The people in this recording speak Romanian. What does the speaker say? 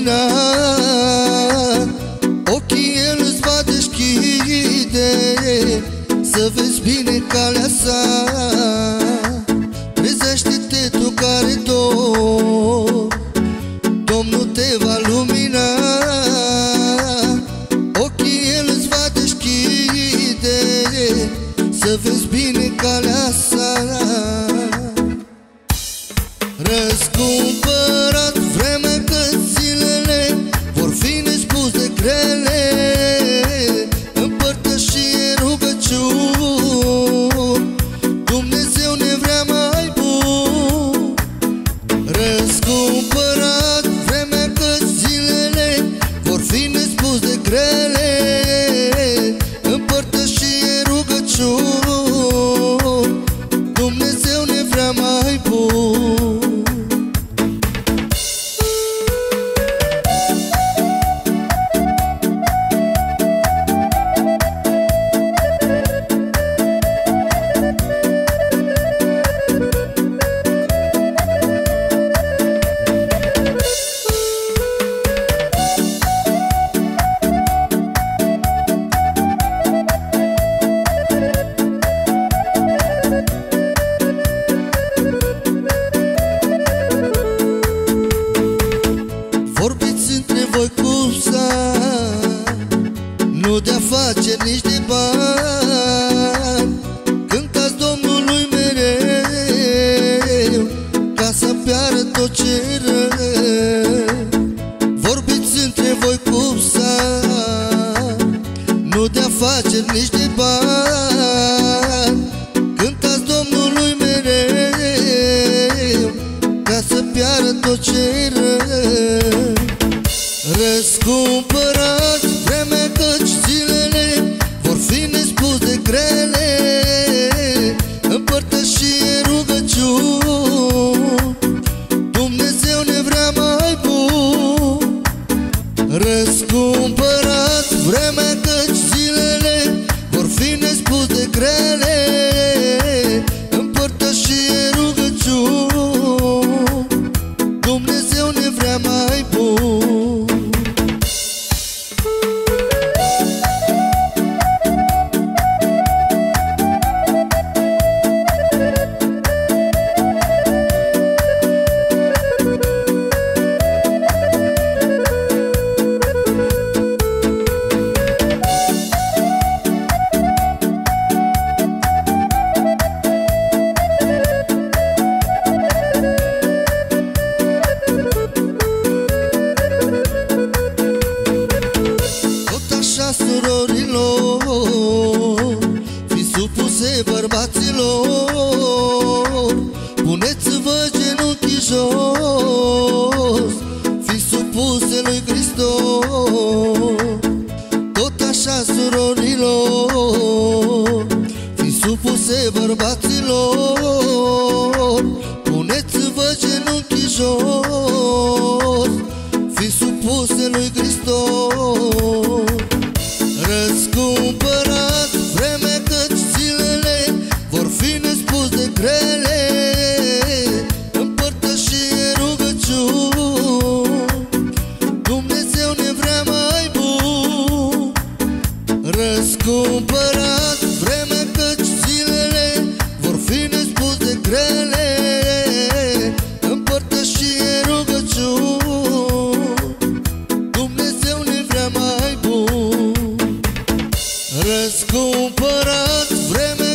lumina Ochii el îți va deschide Să vezi bine calea sa. Really putea face niște bani. Cântați Domnului mereu Ca să piară tot ce e rău. Răscumpărați vremea căci zilele Vor fi nespus de grele. cumpărat Vremea căci zilele vor fi nespus de grele. minte bărbaților Puneți-vă genunchii jos Fiți supuse lui Hristos. Tot așa surorilor Fiți supuse bărbaților Puneți-vă genunchii jos. cumpărat vreme